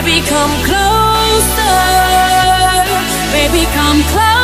Baby, come closer. Baby, come closer.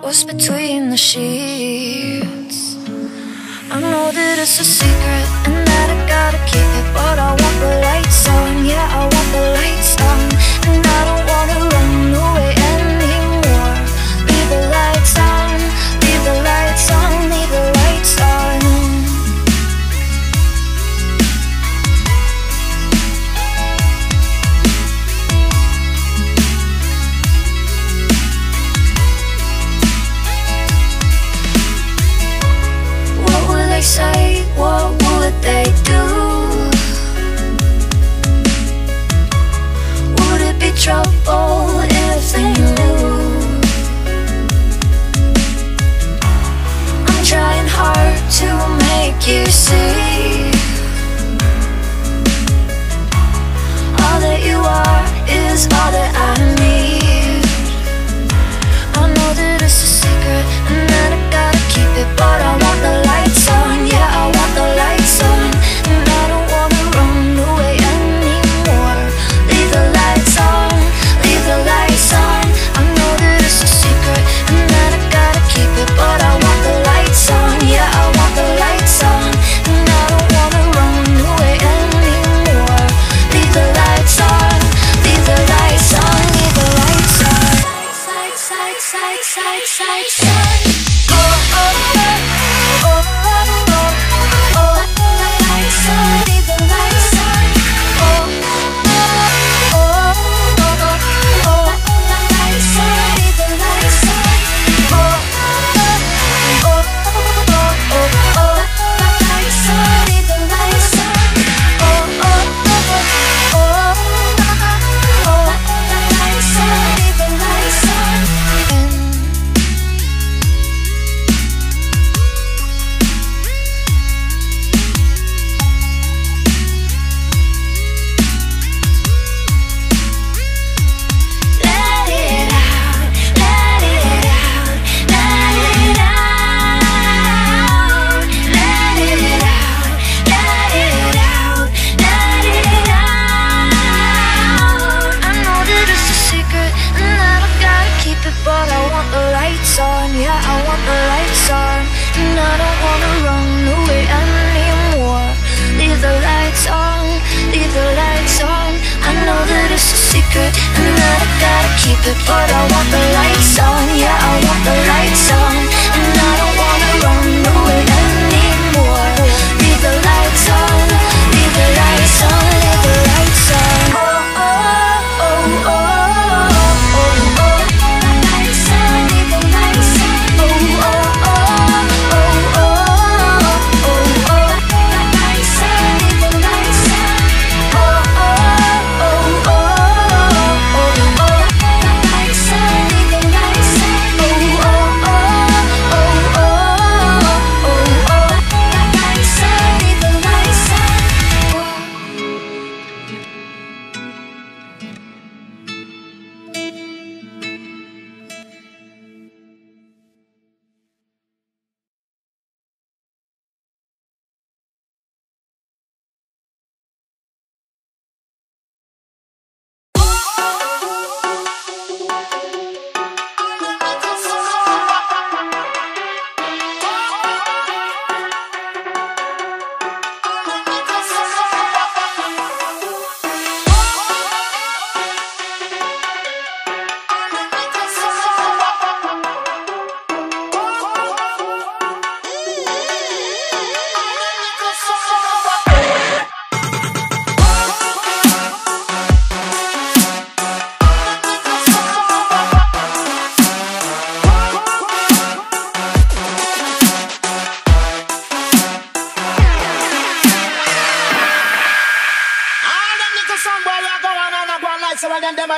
What's between the sheets? I know that it's a secret and that I gotta keep it But I want the lights on, yeah, I want the lights you see. All that you are is all that I need. I know that it's a secret and that I gotta keep it but I but I want the lights on. Yeah, I want the lights on.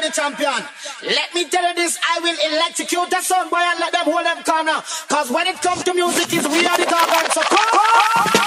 the champion. Let me tell you this, I will electrocute the sound boy and let them hold them corner. Cause when it comes to music, is we are the garden. So come!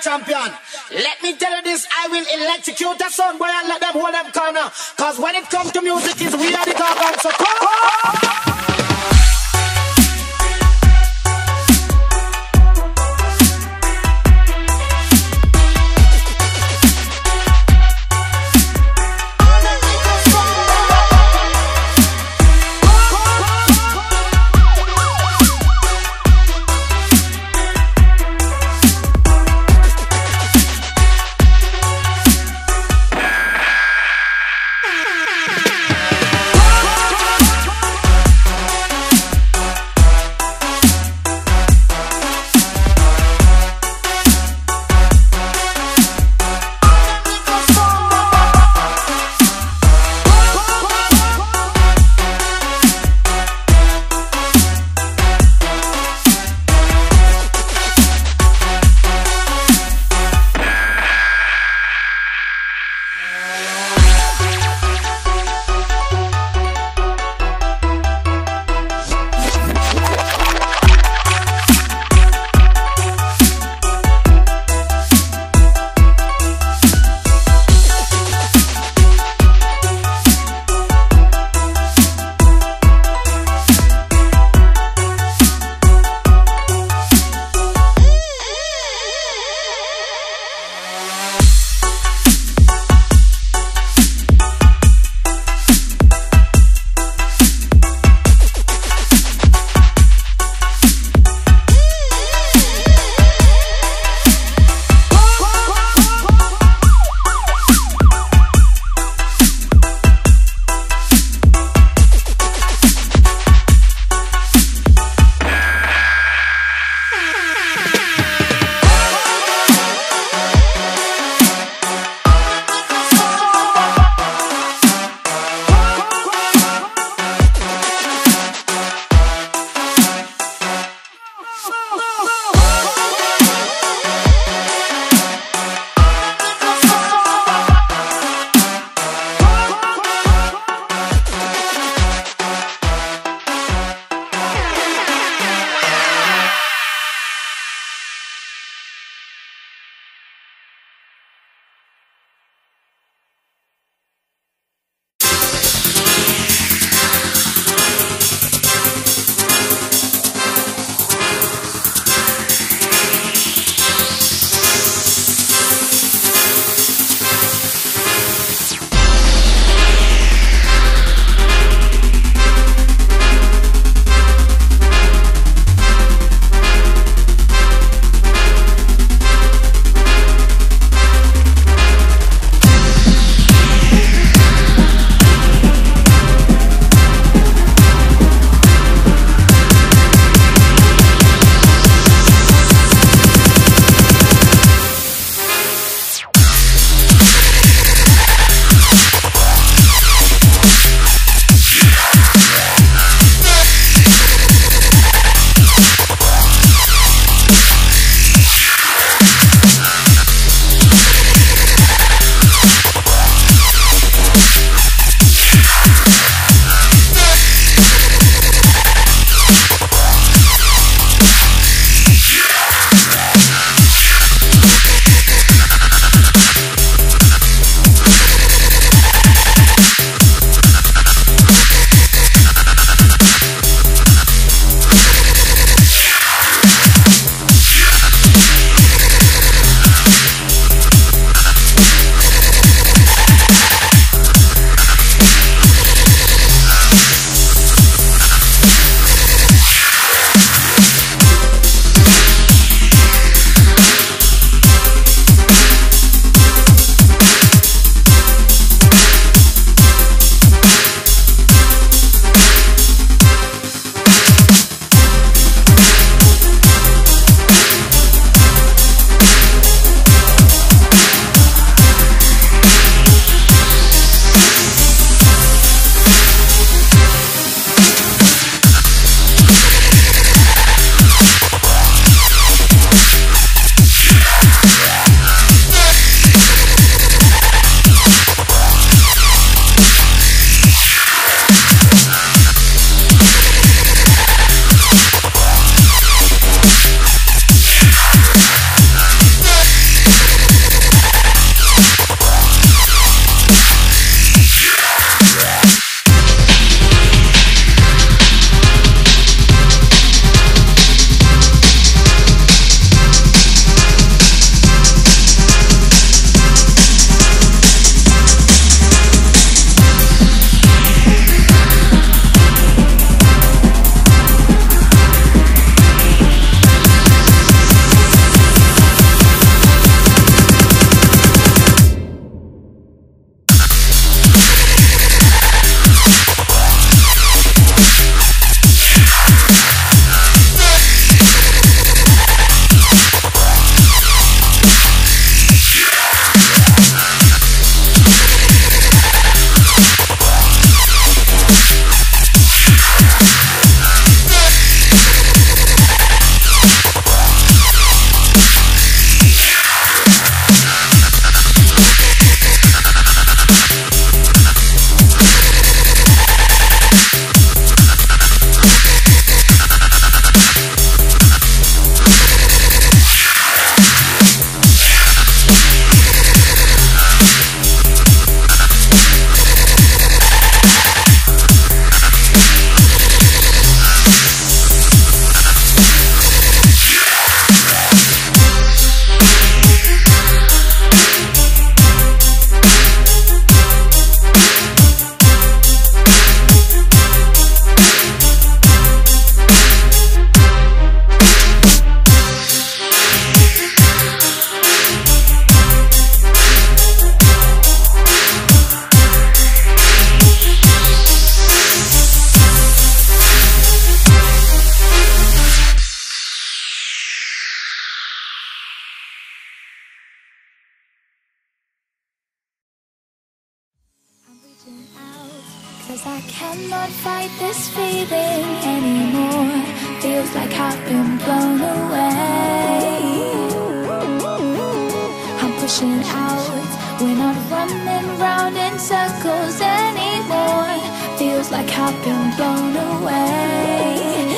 Champion. Let me tell you this, I will electrocute the sun boy and let them hold them corner. Cause when it comes to music, is we are the gargant. So come on. cannot fight this feeling anymore. Feels like I've been blown away. I'm pushing out, we're not running round in circles anymore. Feels like I've been blown away.